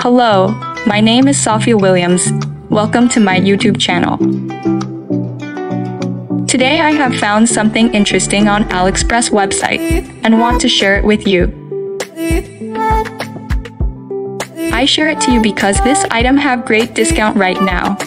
Hello, my name is Sophia Williams. Welcome to my YouTube channel. Today I have found something interesting on AliExpress website and want to share it with you. I share it to you because this item have great discount right now.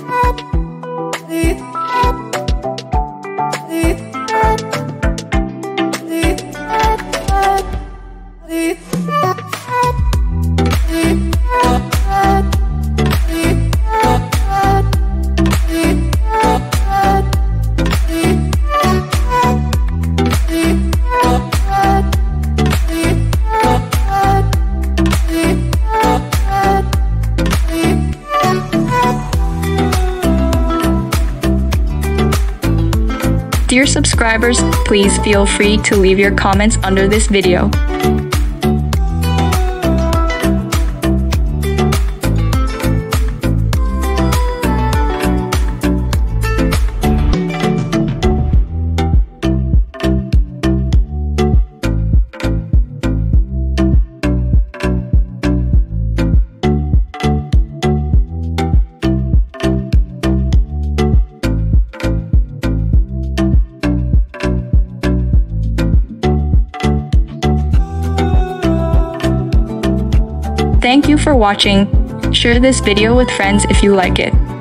Dear subscribers, please feel free to leave your comments under this video. Thank you for watching. Share this video with friends if you like it.